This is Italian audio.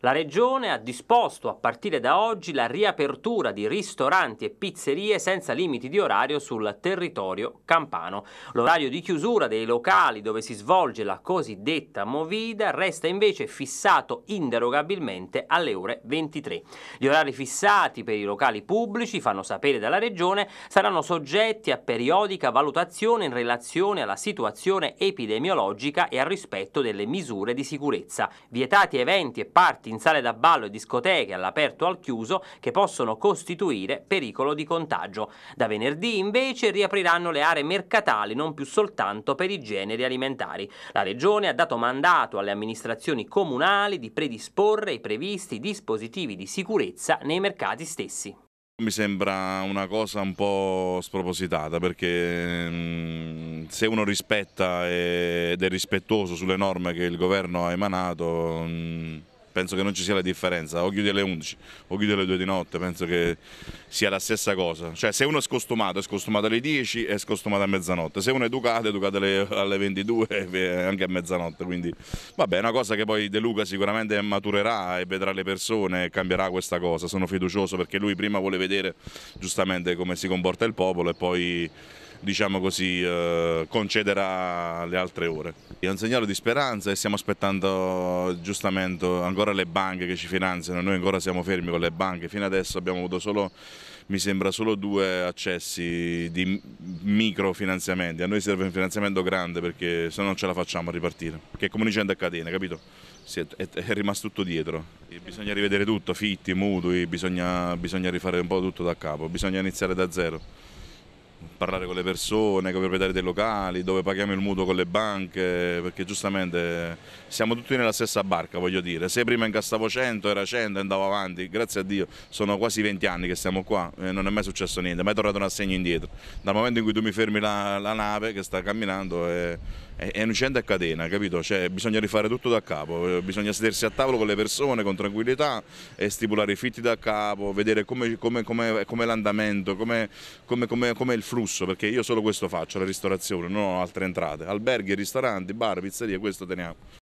La Regione ha disposto a partire da oggi la riapertura di ristoranti e pizzerie senza limiti di orario sul territorio campano. L'orario di chiusura dei locali dove si svolge la cosiddetta movida resta invece fissato inderogabilmente alle ore 23. Gli orari fissati per i locali pubblici, fanno sapere dalla Regione, saranno soggetti a periodica valutazione in relazione alla situazione epidemiologica e al rispetto delle misure di sicurezza. Vietati eventi e parti in sale da ballo e discoteche all'aperto o al chiuso che possono costituire pericolo di contagio. Da venerdì invece riapriranno le aree mercatali non più soltanto per i generi alimentari. La Regione ha dato mandato alle amministrazioni comunali di predisporre i previsti dispositivi di sicurezza nei mercati stessi. Mi sembra una cosa un po' spropositata perché mm, se uno rispetta ed è rispettoso sulle norme che il governo ha emanato mm, penso che non ci sia la differenza, o chiudi alle 11 o chiudi alle 2 di notte, penso che sia la stessa cosa, cioè se uno è scostumato è scostumato alle 10 è scostumato a mezzanotte, se uno è educato è educato alle, alle 22 e anche a mezzanotte, quindi vabbè è una cosa che poi De Luca sicuramente maturerà e vedrà le persone e cambierà questa cosa, sono fiducioso perché lui prima vuole vedere giustamente come si comporta il popolo e poi diciamo così, eh, concederà le altre ore. È un segnale di speranza e stiamo aspettando giustamente ancora le banche che ci finanziano, noi ancora siamo fermi con le banche, fino adesso abbiamo avuto solo mi sembra solo due accessi di microfinanziamenti, a noi serve un finanziamento grande perché se no non ce la facciamo a ripartire, che è come dicendo a catena, capito? È, rimasto tutto dietro, bisogna rivedere tutto, fitti, mutui, bisogna, bisogna rifare un po' tutto da capo, bisogna iniziare da zero parlare con le persone, con i proprietari dei locali, dove paghiamo il mutuo con le banche, perché giustamente siamo tutti nella stessa barca, voglio dire. Se prima incassavo 100, era 100 e andavo avanti, grazie a Dio, sono quasi 20 anni che stiamo qua e non è mai successo niente, mai tornato un assegno indietro. Dal momento in cui tu mi fermi la, la nave che sta camminando è, è, è un incidente a catena, capito? Cioè, bisogna rifare tutto da capo, bisogna sedersi a tavolo con le persone con tranquillità e stipulare i fitti da capo, vedere come, come, come, come l'andamento, come, come, come, come il flusso, perché io solo questo faccio, la ristorazione, non ho altre entrate. Alberghi, ristoranti, bar, pizzerie, questo teniamo.